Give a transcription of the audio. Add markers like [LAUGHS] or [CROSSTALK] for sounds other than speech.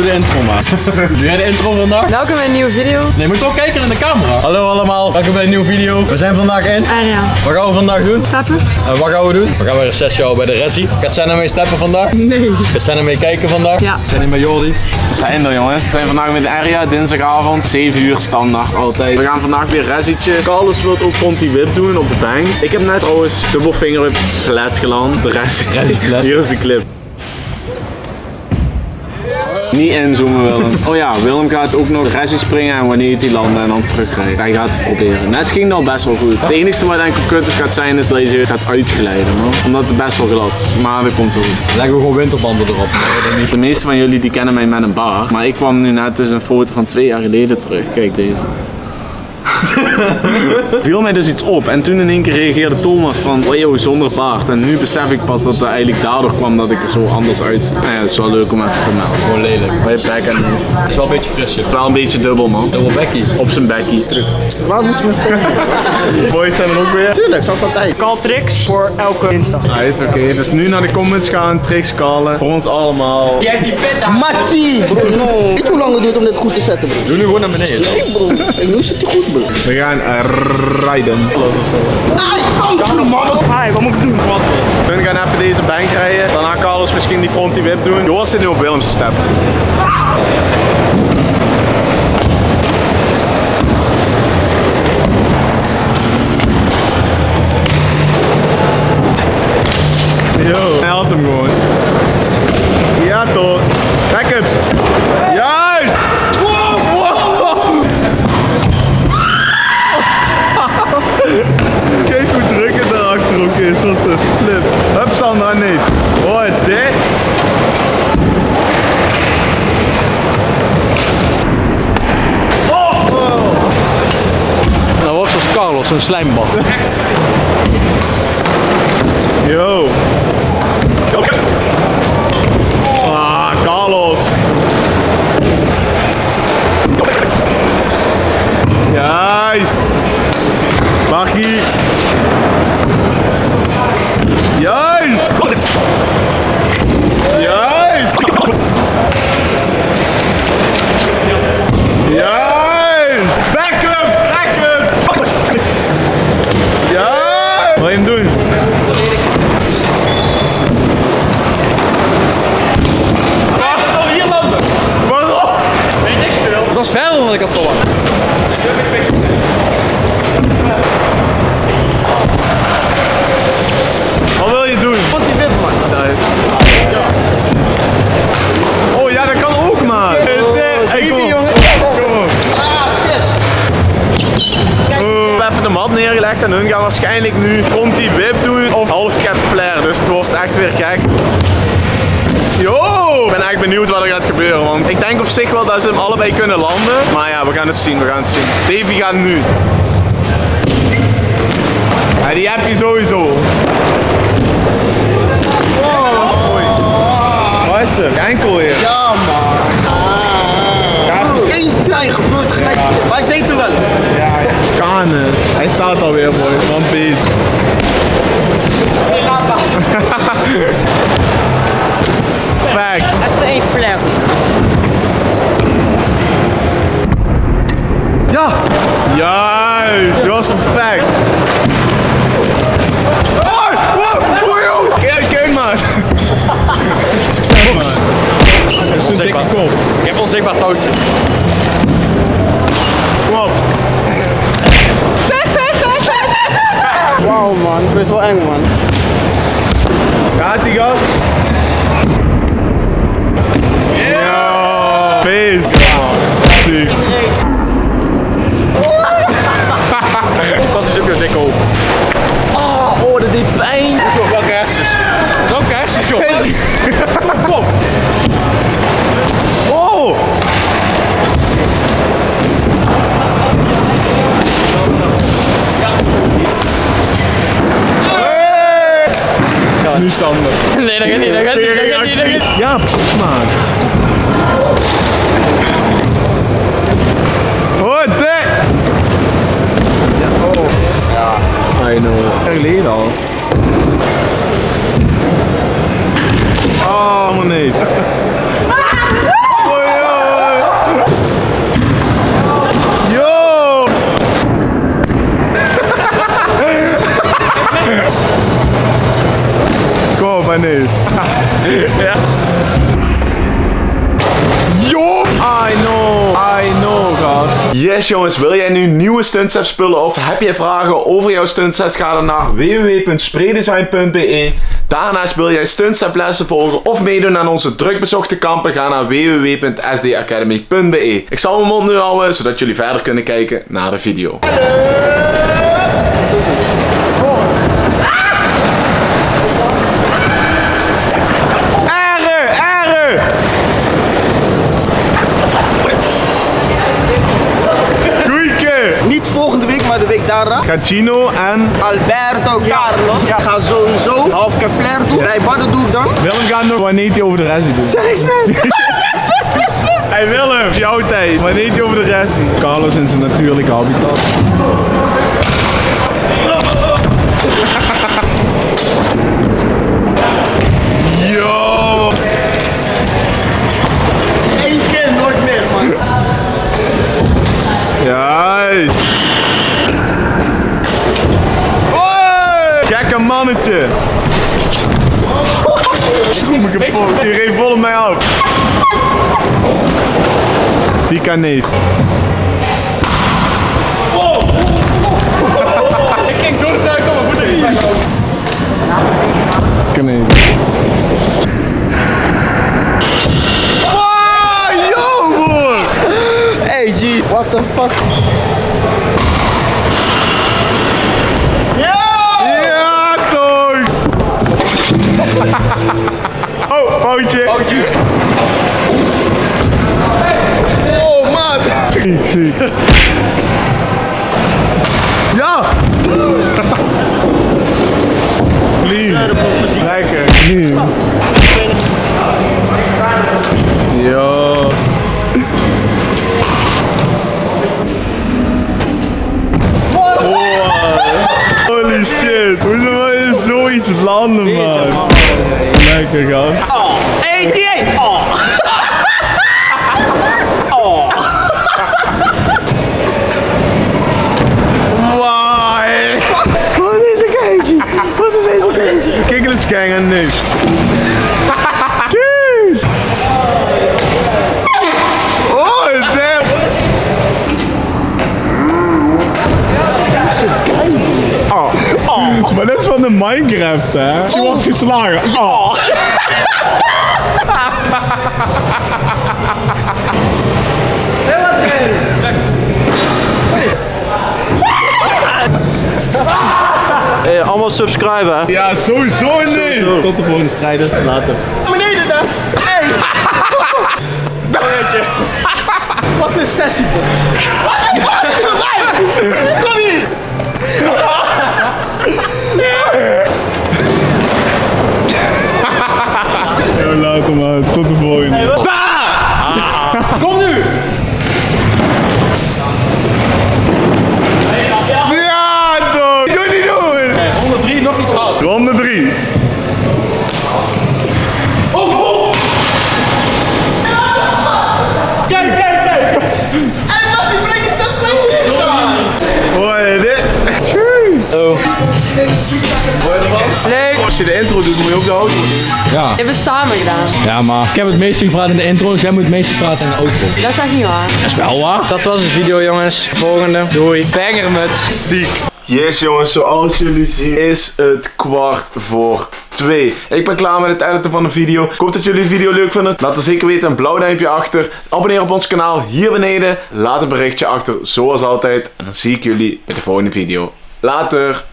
doe de intro maar. [LAUGHS] Doe jij de intro vandaag? Welkom bij een nieuwe video. Nee, moet toch kijken in de camera. Hallo allemaal, welkom bij een nieuwe video. We zijn vandaag in. Aria. Wat gaan we vandaag doen? Stappen? En wat gaan we doen? We gaan weer een sessie houden bij de Ressie. Gaat Senna mee steppen vandaag? Nee. Gaat Senna mee kijken vandaag? Ja. Zijn hier met Jordi? We zijn er jongens. We zijn vandaag met Aria, dinsdagavond, 7 uur standaard altijd. We gaan vandaag weer ressietje. Carlos wil ook Fronty Whip doen op de bank. Ik heb net trouwens dubbel fingerwhip flat geland. De rest, [LAUGHS] hier is de clip. Niet inzoomen Willem. Oh ja, Willem gaat ook nog ressie springen en wanneer hij landt en dan terugkrijgt. Hij gaat het proberen. Net ging dat best wel goed. Het enige wat denk ik kut is gaat zijn is dat je gaat uitglijden man. Omdat het best wel glad is. Maar dat komt goed. Leggen we gewoon winterbanden erop. De meeste van jullie die kennen mij met een baard. Maar ik kwam nu net dus een foto van twee jaar geleden terug. Kijk deze. Viel mij dus iets op en toen in één keer reageerde Thomas van oh joh, zonder baard. En nu besef ik pas dat het eigenlijk daardoor kwam dat ik er zo anders uitzie. Nou ja, dat is wel leuk om even te melden. Gewoon lelijk. Bij je bek en Het is wel een beetje frisje. wel een beetje dubbel man. Double Becky. Op zijn bekkie. Waar moeten we filmen? Boys zijn er ook weer. Tuurlijk, zoals altijd. Call tricks voor elke dinsdag. Right, oké. Dus nu naar de comments gaan, tricks callen. Voor ons allemaal. Matti! Bro, no. Weet je hoe lang het duurt om dit goed te zetten, bro? Doe nu gewoon naar beneden. Nee, bro. Ik nu zit hij goed, bro. We gaan rijden. Kanker, man. Ai, wat moet ik doen? We gaan even deze bank rijden. Daarna Carlos misschien die fronty whip doen. Joost zit nu op Willem's step. Een slijmbal. Yo. Ah, Carlos. Maggie. Juist. En hun gaan waarschijnlijk nu fronty whip doen of half cap flare. Dus het wordt echt weer gek. Yo! Ik ben echt benieuwd wat er gaat gebeuren, want ik denk op zich wel dat ze hem allebei kunnen landen. Maar ja, we gaan het zien, we gaan het zien. Davy gaat nu. Ja, die heb je sowieso. Oei. Waar is? Enkel weer. Ja, man. Ja, even Eén trein gebeurt gelijk. Maar ik deed er wel. Hij staat alweer mooi. Man beest. Fact. Even één flare. Ja! Juist! Die was perfect. Oh! Wow! Wow! joh. Kijk, kijk maar! Succes man! Dat is een dikke kop. Ik heb onzichtbaar touwtje. Kom op! Wauw, man. Dat is wel eng, man. Gaat die Nu Sander. Nee, dat gaat niet, dat gaat niet, dat gaat niet, dat gaat niet. Ja, precies. Oh, dit! Ja, oh. Ja. I know. Jaar geleden al. Oh, maar nee. Jongens, wil jij nu nieuwe stuntset spullen of heb je vragen over jouw stuntset? Ga dan naar www.spraydesign.be Daarnaast wil jij stuntset lessen volgen of meedoen aan onze drukbezochte kampen? Ga naar www.sdacademy.be Ik zal mijn mond nu houden, zodat jullie verder kunnen kijken naar de video. Cacino en Alberto Carlos. Ik ga sowieso half Keflair doen. Rijbaden doe ik dan. Willem gaat nog wanneer hij over de rest doen. Zeg eens. [LAUGHS] Hey Willem, jouw tijd. Wanneer hij over de rest. Carlos in zijn natuurlijke habitat. Mannetje. Schoen kapot. Die reed vol op mij af. Die kan niet. Ik ging zo mijn voeten niet bij. Kan niet. Wow, yo! Hey G, what the fuck? Clean. Yo. Holy shit. Hoezo wil je zoiets landen, man? Lekker, gast. Oh. Hey, die. Oh. Minecraft, hè? Je wordt geslagen. Oh. Hey, allemaal subscriben. Ja, sowieso niet. Tot de volgende strijder. Later. Naar beneden dan. Hey. Wat een sessiebos. Kom hier. Ja. Hebben we samen gedaan. Ja, maar ik heb het meeste gepraat in de intro, dus jij moet het meeste praten in de outro. Dat is echt niet waar. Dat is wel waar. Dat was de video jongens. Volgende. Doei. Bangermuts. Ziek. Yes jongens, zoals jullie zien is het kwart voor twee. Ik ben klaar met het editen van de video. Ik hoop dat jullie de video leuk vinden. Laat er zeker weten een blauw duimpje achter. Abonneer op ons kanaal hier beneden. Laat een berichtje achter zoals altijd. En dan zie ik jullie bij de volgende video. Later.